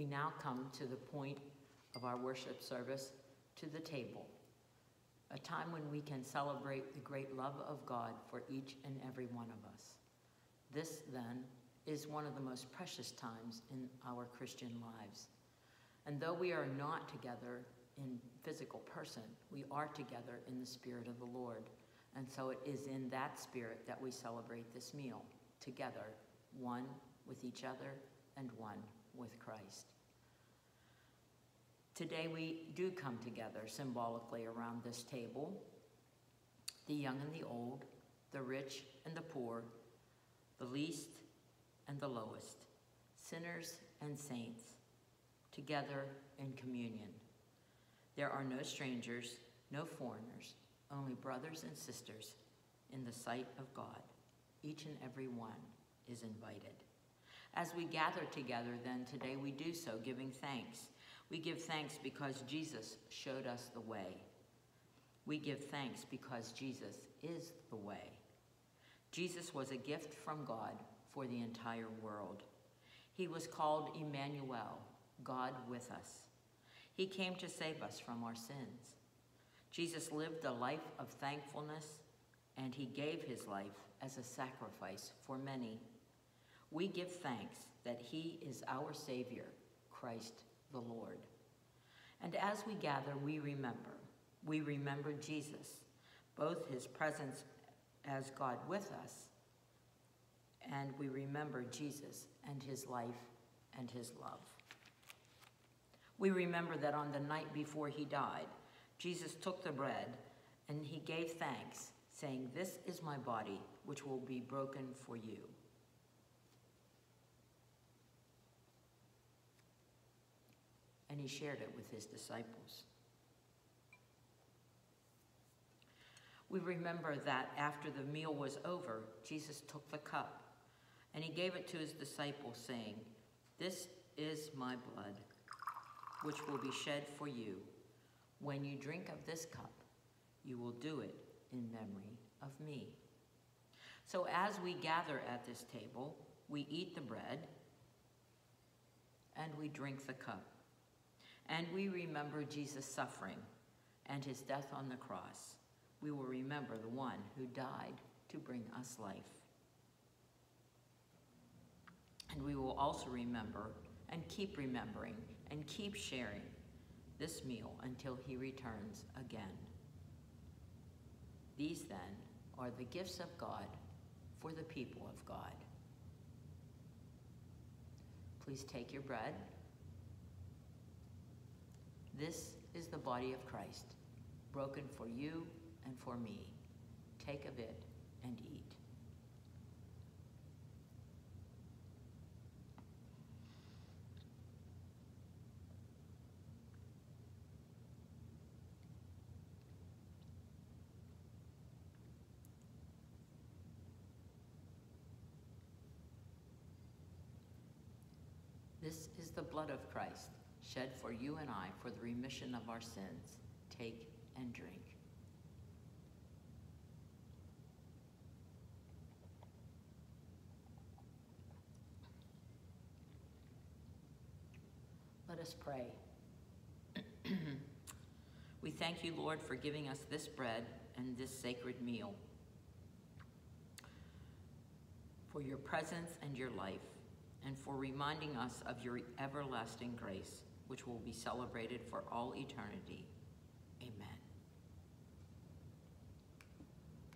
We now come to the point of our worship service, to the table, a time when we can celebrate the great love of God for each and every one of us. This, then, is one of the most precious times in our Christian lives. And though we are not together in physical person, we are together in the Spirit of the Lord. And so it is in that spirit that we celebrate this meal, together, one with each other and one with Christ. Today we do come together symbolically around this table, the young and the old, the rich and the poor, the least and the lowest, sinners and saints, together in communion. There are no strangers, no foreigners, only brothers and sisters in the sight of God. Each and every one is invited. As we gather together then today, we do so giving thanks. We give thanks because Jesus showed us the way. We give thanks because Jesus is the way. Jesus was a gift from God for the entire world. He was called Emmanuel, God with us. He came to save us from our sins. Jesus lived a life of thankfulness, and he gave his life as a sacrifice for many. We give thanks that he is our Savior, Christ the Lord. And as we gather, we remember. We remember Jesus, both his presence as God with us, and we remember Jesus and his life and his love. We remember that on the night before he died, Jesus took the bread and he gave thanks, saying, This is my body, which will be broken for you. And he shared it with his disciples. We remember that after the meal was over, Jesus took the cup and he gave it to his disciples, saying, This is my blood, which will be shed for you. When you drink of this cup, you will do it in memory of me. So as we gather at this table, we eat the bread and we drink the cup. And we remember Jesus' suffering and his death on the cross. We will remember the one who died to bring us life. And we will also remember and keep remembering and keep sharing this meal until he returns again. These then are the gifts of God for the people of God. Please take your bread. This is the body of Christ, broken for you and for me. Take of it and eat. This is the blood of Christ, shed for you and I for the remission of our sins. Take and drink. Let us pray. we thank you, Lord, for giving us this bread and this sacred meal, for your presence and your life and for reminding us of your everlasting grace, which will be celebrated for all eternity. Amen.